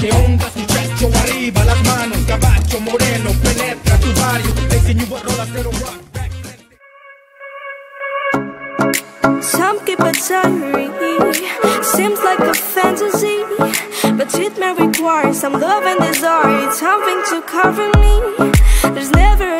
¿Qué onda muchacho? Arriba las manos, moreno, penetra tu barrio. A rock. Keep it Seems like a fantasy But it may require some love and desire Something to cover me There's never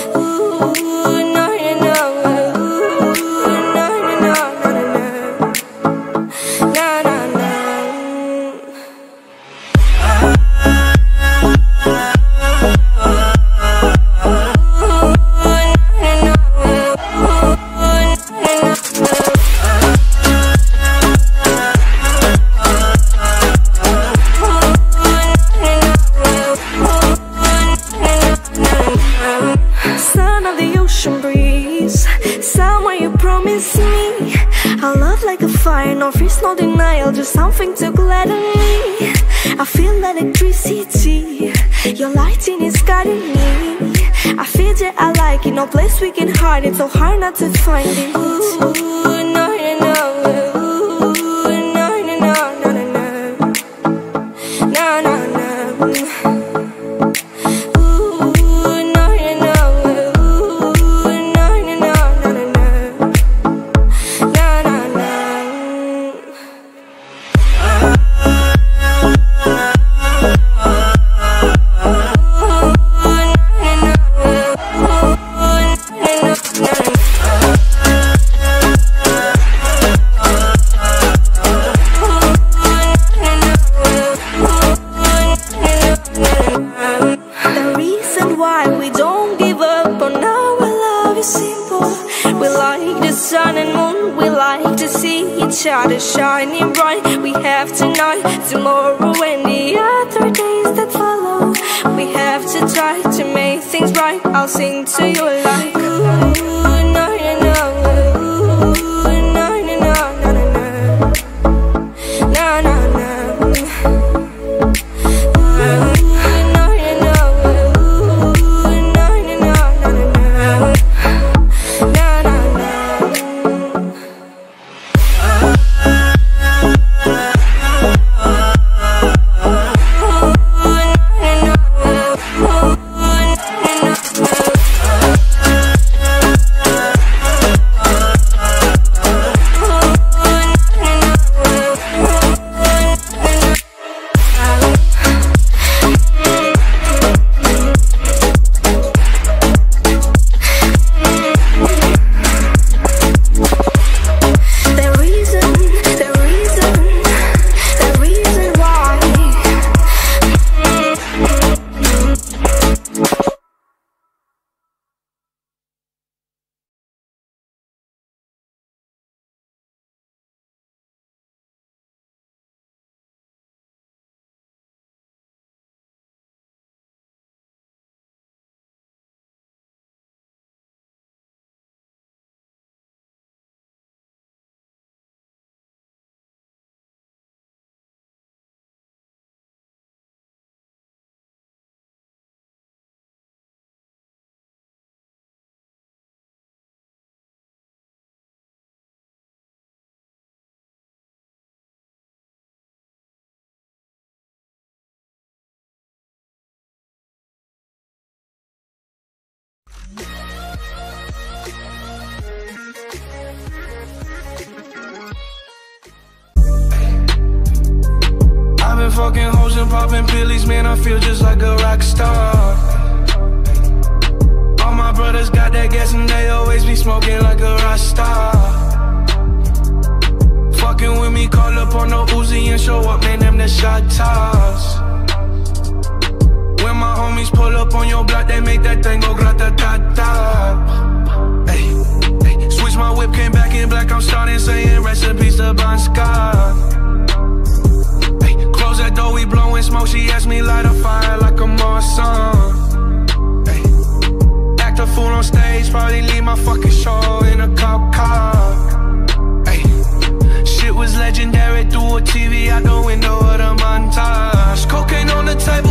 Love like a fire, no fears, no denial Just something to gladden me. I feel electricity Your lighting is guiding me. I feel that I like it, no place we can hide it So hard not to find it. Ooh, no each other shining bright. We have tonight, tomorrow, and the other days that follow. We have to try to make things right. I'll sing to you like. Ooh, popping pillies, man. I feel just like a rock star. All my brothers got that gas and they always be smoking like a rock star. Fucking with me, call up on no Uzi and show up, man. Them the shot toss. A Marsan. Hey, act a fool on stage, probably leave my fucking show in a cop car. Hey, shit was legendary, through a TV out the window of the montage. Cocaine on the table,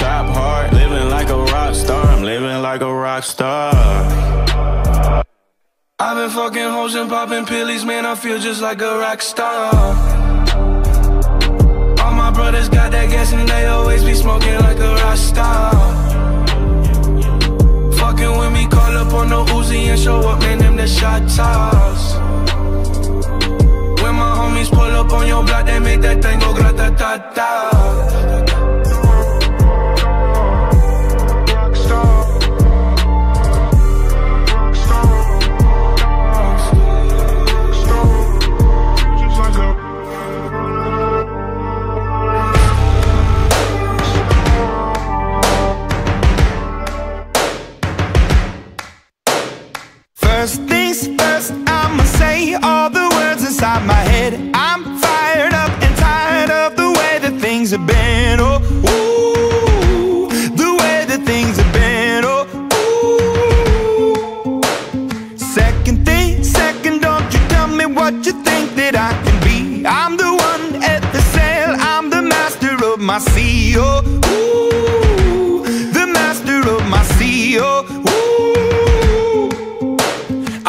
chop hard. Living like a rock star, I'm living like a rock star. I've been fucking hoes and popping pillies, man. I feel just like a rock star. All my brothers got that gas and they always be smoking like a rock star. Fucking with me, call up on the Uzi and show up, man. Them the shot toss. When my homies pull up on your block, they make that thing go grata